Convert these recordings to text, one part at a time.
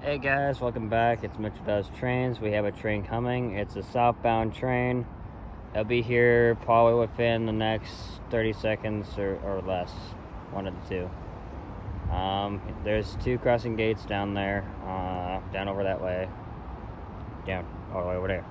Hey guys, welcome back. It's Mitchell Does Trains. We have a train coming. It's a southbound train. It'll be here probably within the next 30 seconds or, or less. One of the two. Um, there's two crossing gates down there, uh, down over that way. Down, all the way over there.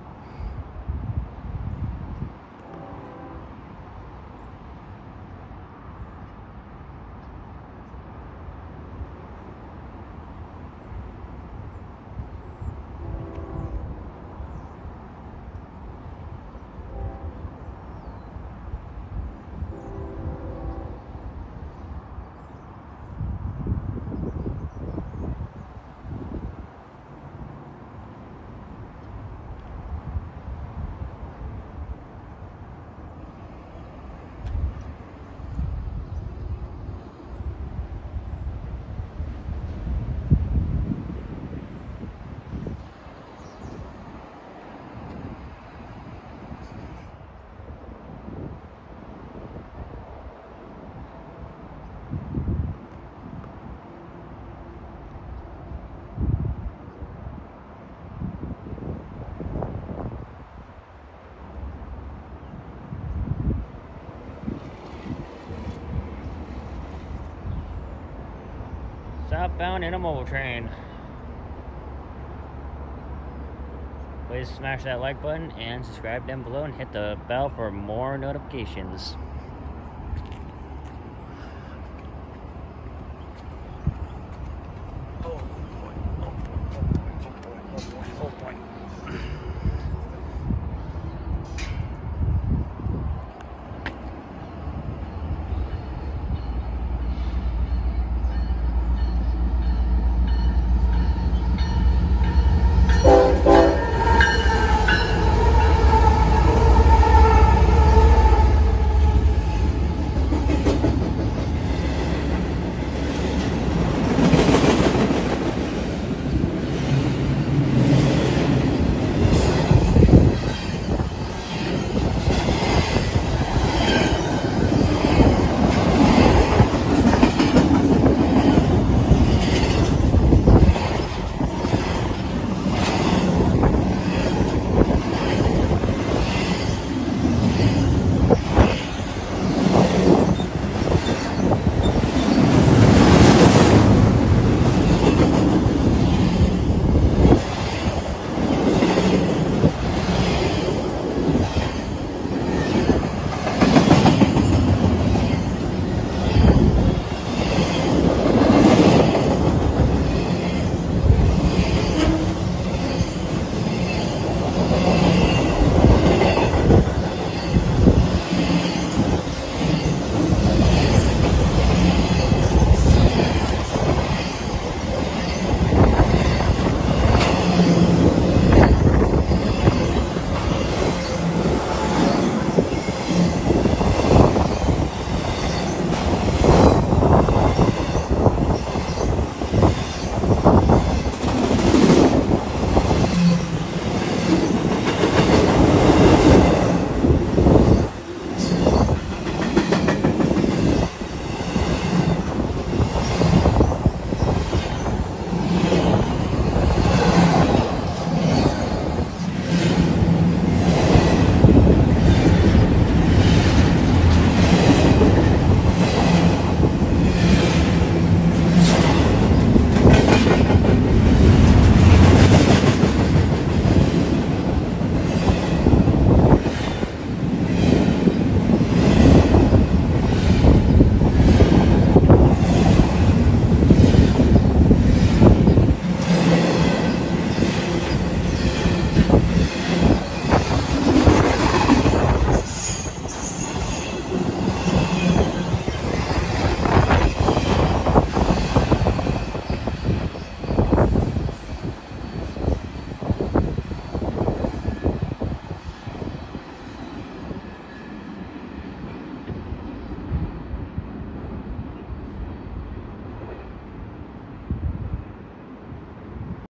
Southbound mobile Train. Please smash that like button and subscribe down below and hit the bell for more notifications. Oh boy, oh boy, oh boy, oh boy, oh boy. Oh,